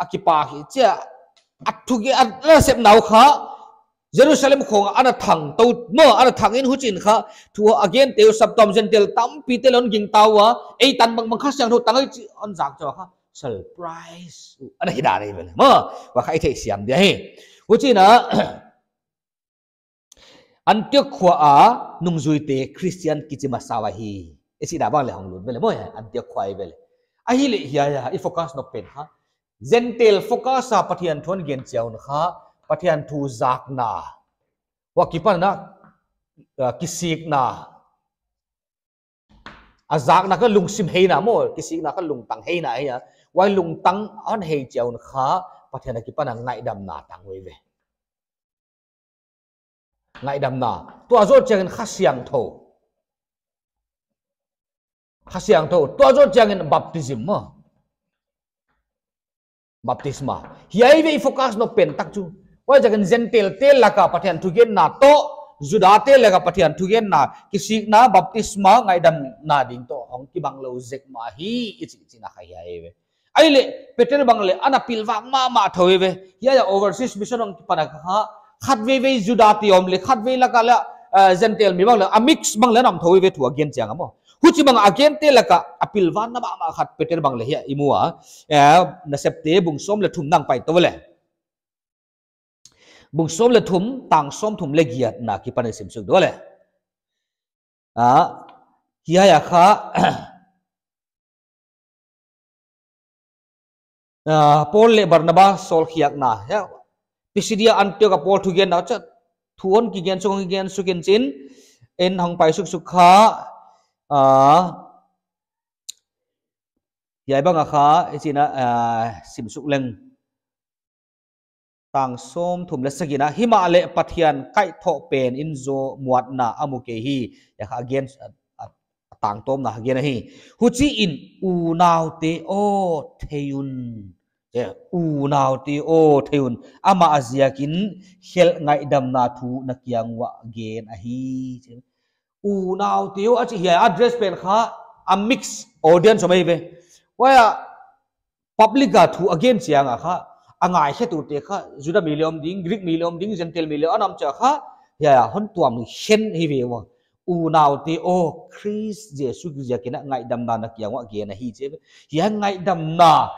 akipa hi cha athugi atla sep nau kha. Jerusalem khong ana thang to mo ana thang in huchin kha. Thu again te saptom gentel tam pi te lon ging tawa ei tan bang bang kha sang thu tangai on jak cho kha surprise. Ana hida nei vel mo wa khai the siam dia he huchin na Antioch khwa a nung zui te Christian kichima sawa hi esi da bang le hong lut vel mo ya Antioch khwa vel a hi le hiya ya i focus no pen ha. Gentle focus a pathian thon gen chaun kha pathian thu zak na wa kipan na kisik na azak na ka lung sim hei na mo kisik na ka lung tang hei na ya wai lung tang, an hei chaun kha pathian ki pan ngai dam na tang we ve. Ngai dam na to azo chang kha siang tho. Kha siang tho to azo chang baptism mo baptisma hiai ve focus no pen tak chu. Wa jagan gentle tel laka pathian thugen na to juda te lega pathian thugen na. Kisik na baptisma ngai dam na ding to. Hong ki bang lo zek ma hi ichi ít na khai ai ve ai le peter bang le ana pilwa ma ma thowe ve ya ya overseas mission ong pana kha khat ve ve juda ti om le khat ve laka la gentle mi bang lệ. A mix bang le nam về ve thu again chang mo huchi bang again te laka apil à, van na ba ma khat peter bang le ya dạ, imua ờ, na septe bung som le thum nang pai to le bung som le thum tang som thum le giat na ki pane sim suk dole a hiya ya kha Ờ, Paul le Barnabas sol khiak na ya Pisidia Antioch Paul thu gen na cha thuon ki gen sung gen sukin chin en hong pai suk suk kha. A yai bang kha china sim ờ, suk leng. Tang som thum le sagina hima le pathian kai tho pen in zo muat na amuke hi. Ya kha gen tang tom na again hi hu chi in, u nau te o theyun ya u nau te o theyun ama azia kin hel ngai dam na thu na kyang wa gen a hi u nau te o achi hi address pen kha a mix audience mai ve wa public ga thu again chiang à a kha angai he tu te kha juda milium ding greek milium ding gentle milium anam cha kha ya hon à, tuam hen hi ve wa u nào thì ô chris jesu ki kina ngai đầm na na kya wa kia na hi chế ya ngay đầm na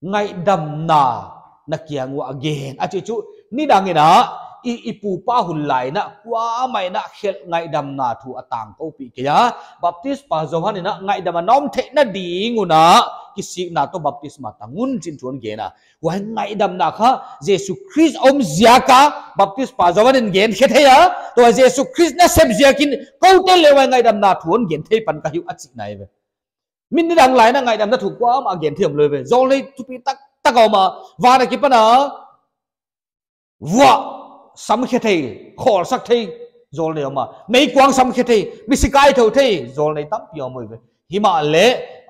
ngay đầm na na kia wa kia, a chú chú ni dang ina i ipu pa hun lai na kwa mai na khel ngai dam na thu atang à ko pi kya baptist pa zohan ina ngai dam nom the na ding una kisi na to baptisma, tangun chin chuan ge na wa ngai dam na kha, jesu christ om zia ka baptist pa zawan in gen khe theya to jesu christ na sem zia kin ko te le wa ngai dam na thuan gen thei pan ka hiu achi nai ve. Min ni dang lai na ngai dam na thu kwa ma gen thiam le ve. Zo le tu pi tak tak ma wa na ki pa na wa sam khe thei khol sak thei zol ne ma. Mei kwang sam khe thei, mi sikai thau thei zol nei tam pi mo ve hima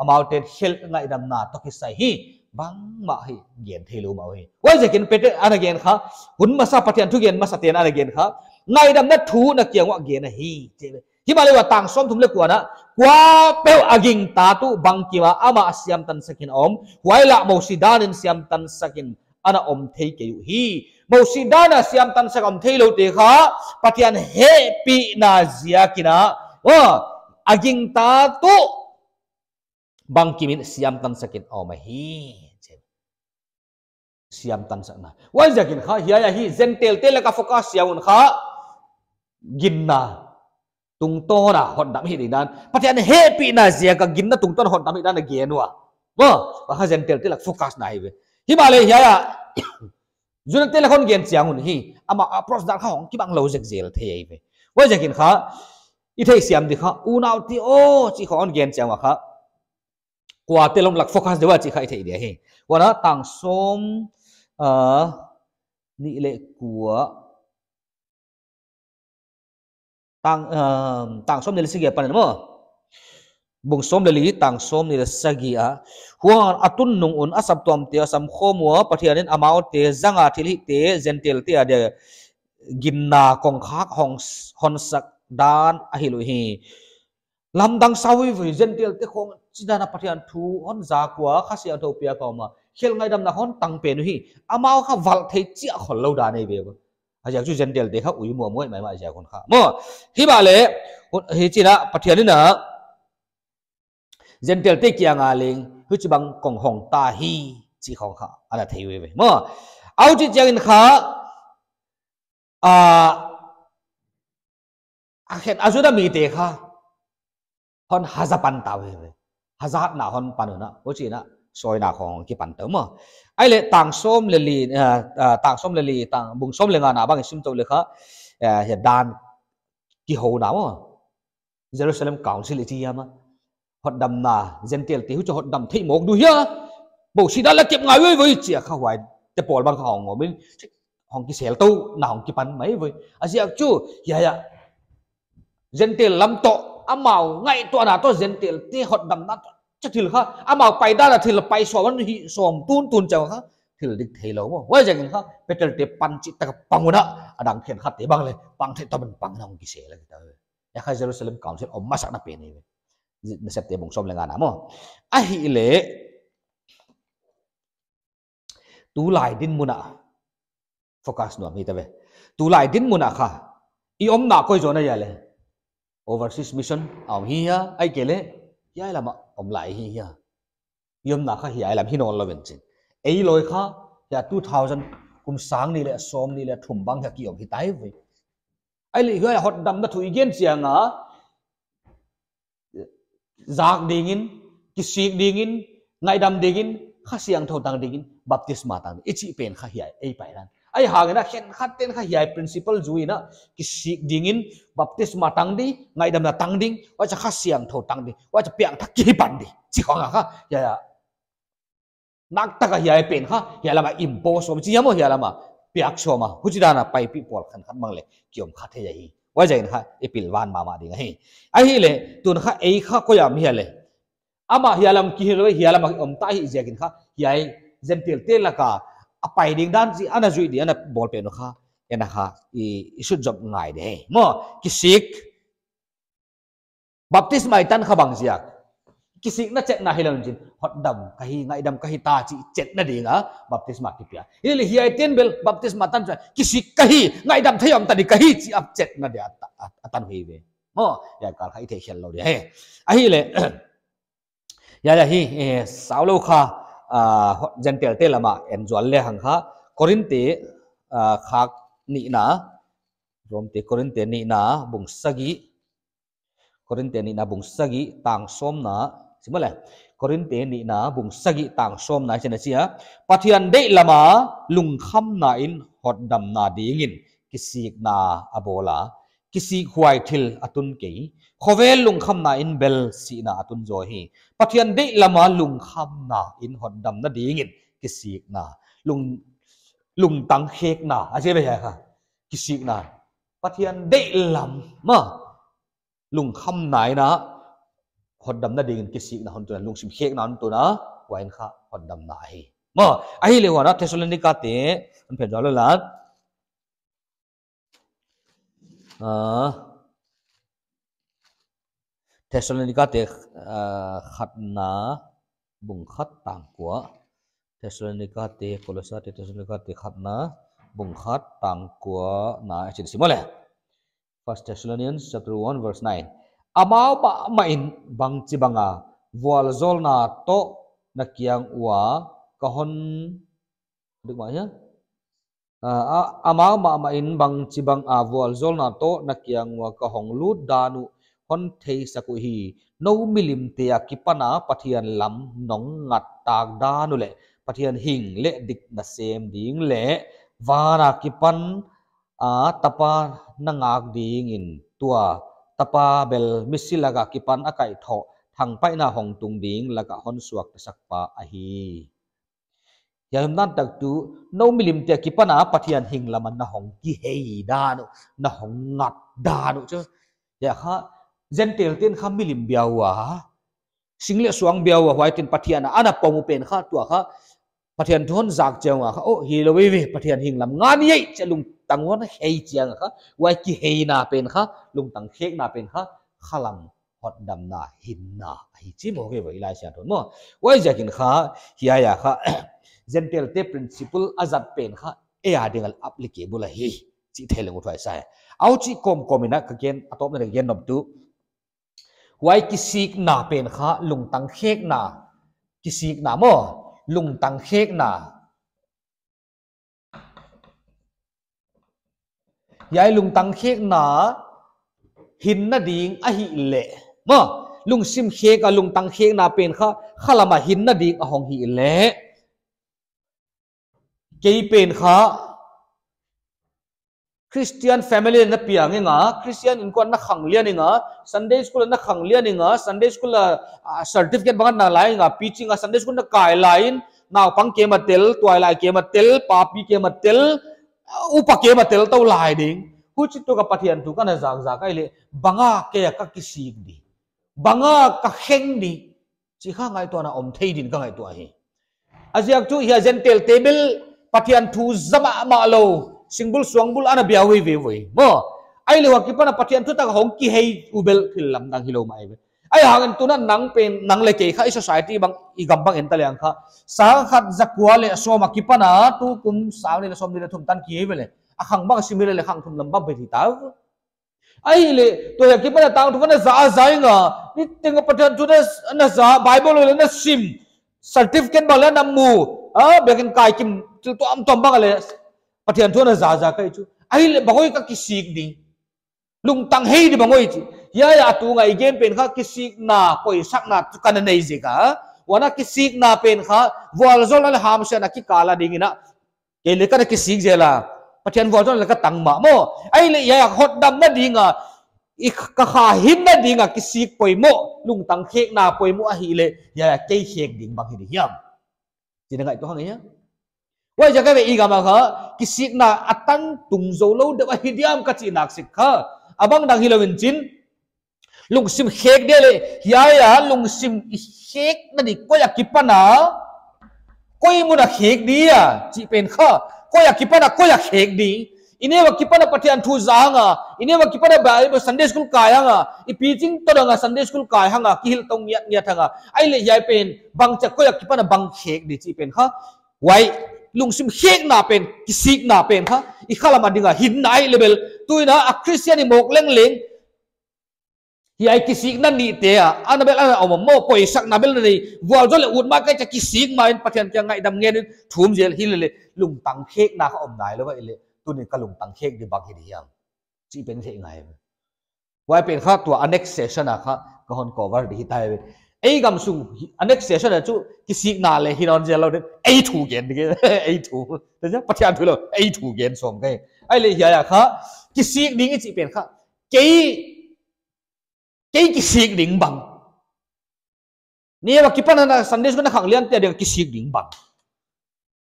mountain hill ngai dam na to ki sai hi bang ma hi, gen thelu ma hi. Wai je kin pete an again kha, hun ma sa pathian thu gen ma sa ten an again kha. Ngai dam na thu na kiang wa gen hi, che hima wa tang som thum le kwa na, kwa pe aging ta tu bang ki ma ama siam tan sakin om. Wai la mo si danin siam tan sakin ana om thei ke yu hi. Mo si dana siam tan sak om thei lo te kha, pathian he pi na zia kina wa, aging ta tu bang kimin siam tan sakin. O ma hi siam tan sak na. Wa jakin kha hi ya hi, zen tel ka focus yaun kha ginna tung to na, hot dam hi dan. Patian happy na zia ka ginna tung to na, hot dam hi dan again wa mo ba kha zen tel focus na hi be hi ba le hiya ya zun tel khon gen chiang un hi. Ama approach dan kha hong, ki bang lo jek zel the ai be wa jakin kha i siam di kha, u ti o chi khon gen chiang wa kha qua te long lak focus dewa chi khai thei be hi wana tang som a ni lệ của tang tang som ni le sige pan mo bung som le li tang som ni le sagi a huan atun nung un asap tom te sam kho mo pathianin amao te zanga thil hi te gentle te ade gimna kong khak hong hon sak dan a hi lu hi lam dang sawi vi gentle te không chidana pathian thu hon za kwa khasi atho pia ka ma. Khel ngai dam na hon tang pe nu hi. Amao kha wal thei chi khol lo da nei be ba a ja chu zentel te kha ui mo mo mai mai ja kon kha. Mo, hi ba le he chi na pathian na. Gentle te kya nga ling hu chi bang kong hong ta hi chi khong kha. Ala thei we mo, au chi chang in kha, a a khet azuda mi te kha. Hon haza ta we we na hon pan na ho chi na soi na khong ki pan ta mo ai le tang som le li tang som le li tang bung som le nga na bang sim to le kha ya dan ki ho na ma Jerusalem Council ti ya ma hot dam na gentil ti hu cho hot dam thei mok du ya bo si da la kep ngai wei wei chia kha wai te pol bang ngo min hong ki sel to na hong ki pan mai với. Asia chu ya ya gentil lam to amau ngai to na to gentil ti hot dam na to จะถือเขาอามาไปได้ละถือไปสวันหิสวมตูนตูนเจ้าเขาถือดิเทลว่าว่าอย่างเขาเป็นเตะปันจิตตะปังวะนะอดังเขียนขัดเตะบังเลยปังเทตะมันปังนองกิเสเลยเอออยากให้เยรูซาเล็มก่าวเช่นอมมาสักนับเป็นเลยนเซปเตบงสมเลงานนมั้งอะฮิเลตูไลดินมุนะโฟกัสหน่วยมีแต่เวตูไลดินมุนะค่ะอีอมนักก็จะนอะไรเลยโอเวอร์ซิสมิชชั่นเอาเฮียไอ้เกล่ yai lama om lai hi ya yom na kha hi ai lam hi non lo ben chin ei loi kha ya 2000 kum sang ni le som ni le thum bang ya ki om hi tai ve ai le hi hot dam na thui gen chianga zak dingin ki sik dingin ngai dam dingin kha siang tho tang dingin baptisma tang ichi pen kha hi ai pai ran ai hangena khen tên kha hiệp principle zuina kisik dingin baptisma ngay đầm là tăng na tang ding khát siang khasiang tăng tang và wa cha piang kỳ bản đi. Chỉ có ngà kha ya ya nak ta ka hiệp pen kha ya mà impose om mà yamo ya dạ mà. Piak shoma hujidana pai pi khăn khan mang lệ kiom khát thế ya và wa jai kha epil wan ma ma đi he ai hi le tun kha ei kha có yam hi le ama hialam ki hi lo làm om ta hi jekin kha zen zentil te là cả apai ding dan ji ana zui di ana bol pe no kha ena kha i isu job ngai de mo ki sik baptisma tan kha bang ziak kisik na chet na hilon jin hot dam kahi ngai dam kahi ta chi chet na dinga baptism ki pia ili hi ai ten bel baptism tan kisik kahi ngai dam đi kah hi chi ap chet na de atan hui ve mo ya kal khai the hel lo de he a hi le ya ya hi. Sao lo kha gentle te lama enjoy le hang kha korinte khak ni na rom te ni na bung sagi korinte ni na bung sagi tang som na simole korinte ni na bung sagi tang som na chena chia pathian de lama lung kham na in hot dam na dingin kisik na abola kisi huai thil atun ke khovel lung kham na in bel si na atun zo hi. Pathian de lama lung kham na in hot dam na dingin kisi na. Lung lung tang khek na. Aje be ha. Kisi na. Pathian de lam ma lung kham nai na hot dam na ding kisi na hon tu lung sim khek na hon tu na wain kha hot dam na hi. Ma a hi le wa na. Thessalonica te. An phe jalo la. Thessalonica te khat na bung khat tang kwa thessalonica te kolosa te thessalonica te khat na bung khat tang kwa na chin simole first thessalonians chapter 1 verse 9 amau ba main bang chibanga wal zol na to na kiang wa kahon được mà nhá amau ma ma in bang chibang a wal zol na to na kiang wa ka hong lut danu hon thei saku hi no milim te akipana pathian lam nong ngat tak danu le pathian hing le dik na sem ding le vara kipan a tapa nangak ding in tua tapa bel misilaga kipan akai tho thang pai na hong tung ding laga hon suak ta sakpa a hi ยามนั้นตักตูนู้มิลิมเตกิปนาปัทยันหิงละมันนะหงกิเฮยดานุนะหงงัดดานุจ้ะอย่าข้าเจนเตลเตียนข้ามิลิมเบียวะสิ่งเลี้ยสวงเบียวะไว้ตินปัทยันอันนั้นปมุเป็นข้าตัวข้าปัทยันทุนจากเจ้าข้าโอ้เฮีโรวิวิปัทยันหิงละงานยัยจะลงตังวันเฮยเจียงข้าไว้กิเฮยนาเป็นข้าลงตังเค้กนาเป็นข้าขลัง kha o hi lo we pathian hing lam ngan ye chalung tangwon hei chiang kha wai ki hei na pen kha lung tang khek na pen kha khalam hot dam na hin na hi chi mo ge bai lai sia thon mo wai jakin kha hiya ya kha gentle te principle azat pen kha e a dingal applicable hi chi theleng uthai sai au chi kom komina ka gen atop na gen nom tu wai ki sik na pen kha lung tang khek na ki sik na mo lung tang khek na yai lung tang khek na hin na ding a hi le mà lung sim khek cả lung tang khek na pen kha mà hin na đi à hong hi lẽ cái pen kha Christian family na piang nga Christian in kon na khang lian nga Sunday school na khang lian nga Sunday school uh, certificate bangan na lai nga teaching nga Sunday school na kai lain na pang kia mà tel tuai lai mà tel papi kia mà tel upa kematil tàu lai ding hu tu to phát hiện tu kana zang za cái le banga các cái gì đi banga ka kheng di chi kha ngai to na om thei din ka ngai to hi. Aziak tu hi Gentle table, pathian thu zama ma lo, singbul suangbul ana bia wi ve voi mo, ai le ki pana pathian thu tak hong ki hei ubel thil lam dang hilo mai ve ai hangan tu na nang pen nang le ke kha society bang i gam bang en taliang kha. Sa khat zakwa le so ma ki pana tu kum, sa le som le thum tan ki he le. Akhang bang simile le khang thum lam bang be ti taw ai le to ya ki pana tang tu pana za za nga ni tenga patian tu na na za, bible le na sim. Certificate bala na mu. A bekin kai kim, tu to am tom bang le. Hiện thua na za za kai chu. Ai le bangoi ka sik đi lung tang hei di bangoi chi. Ya ya, tu ngai gen pen kha kisik na, koi sak na, tu kan nei ji ka wana kisik na pen kha wal zol al ham se na ki kala ding na ke le kan kisik jela pathian wal zol ka tang ma mo ai le ya hot dam na dinga i ka kha hin na dinga kisik poi mo lung tang khek na poi mo a hi le ya ke khek ding bang hi di hiam chỉ là ngày tôi hỏi nhé wai jaga ve iga ma kha kisik na atan tung zo lo de ba hidiam ka chi nak sik kha abang dang hilawin chin lùng sim khek đi lệ, ya ya lùng sim khek na di ko ya kipana koi mu na khek di ya koya kipana ko ya khek di ine wa kipana pathian thu zanga ine wa kipana ba ba sunday school kaya nga i preaching to nga sunday school kaya nga kihil tong nya nya thanga ai le yai pen bang cha ko ya kipana bang khek di chi pen kha wai lung sim khek na pen kisik na pen kha i khala ma dinga hin nai level tuina a christian i mok leng leng hi ai kisik na ni te a anabel ana om mo poi sak na bel ni wal zo le ut ma ka cha kisik ma in pathian kya ngai dam ngen thum jel hi le lung tang hek na kha om dai lo wa ile tu ni ka lung tang hek di bak hi diam chi pen the ngai wai pen kha tu annex session a kha ka hon cover di tai ai gam sung next session là chú cái sig na le hinon je lo de ai thu gen de ai thu de ja pathian thu lo ai thu gen som cái ai le ya ya kha cái sig ding chi pen kha cái cái cái sig ding bang ni ba kipan na sunday school na khang lian te de cái sig ding bang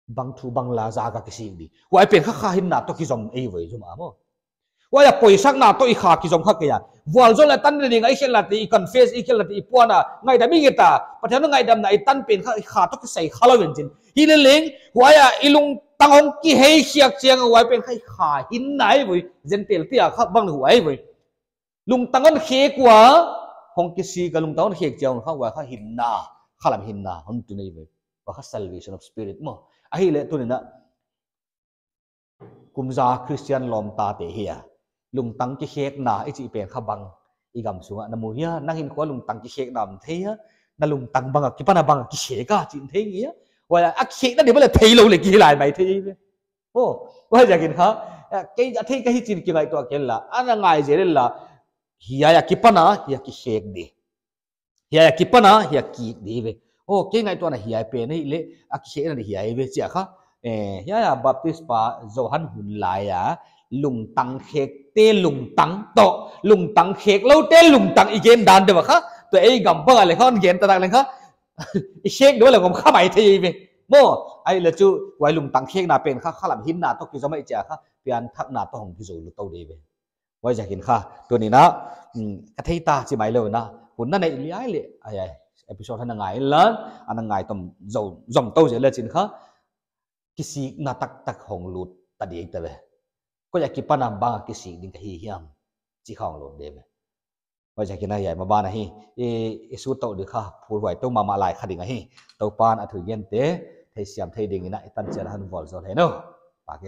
bang thu bang la za ka cái sig di wa pen kha kha hin na to ki zom ai voi zum amo wa ya poisak na to i kha ki zom kha ke ya wal zo la tan ni ngai khel la ti confess i khel la ti puana ngai da mi ngeta pathan ngai dam na i tan pen kha kha to sai khala wen jin hi le leng wa ya ilung tangong ki hei khiak chiang wa pen khai kha hin nai voi zen tel ti a kha bang hu ai lung tăng tangon khe quá hong kia si cả lung tangon khe chiang kha wa kha hin na làm hình na hon tu này voi và kha salvation of spirit. Mà à hi lệ tu nè na gia christian lom ta te hiya lung tăng cái khek na ấy chỉ bèn khá bằng i gam sunga na mu hiya năng in khóa lung tăng cái khek nam thế hiya na lung tăng bằng cái pana bằng cái khé cả chin thế nghĩa wa a nó để bao là thấy lâu lại ki lại mày thế ô vậy ja kin khác cái à, ja thei cái chin ki ngai to kel la ana ngai je là hiya ya kipana hiya ki hek de. Hiya ya kipana hiya ki de ve o, ke ngai to na hiya pe nei, le, a ki khek na hiya ve cha kha. E hiya ya baptist pa zohan hun lai ya lung tang hek te lung tang to. Lung tang hek lâu te lung tang igen dan de kha. To ei gam ba le khon gen ta dak le kha. [laughs] I hek do le gom kha bai the ve mo, ai le chu, wai lung tang hek na pen kha khalam hin na to ki zama cha kha. Pian thak na to hong ki zo lu to de ve ว่าจะกินข้าตัวนี้นะกระเทียตาจีไมเลยนะคุณนั่นในเลี้ยเลยไอ้เอพิโซดท่งไงายล้นอันงไงต้มจมจมโตเะเลยจินข้ากิสินาตักตักของหลุดตัดเองแต่เลยก็อยากกินปานบ้างกิสิดิ้งกะฮีเฮียมจีของหลุดเดมว่าจะกินอะไรใหญ่มาบ้านนะฮีเอเอสูโตดึกข้าพูดไหวต้องมามาหลายขัดิ่งอะฮีโตปานอัถืเย็นเตะเทียมเทียดิ่งนะตันเจริญวอลโซนเฮโนปากเก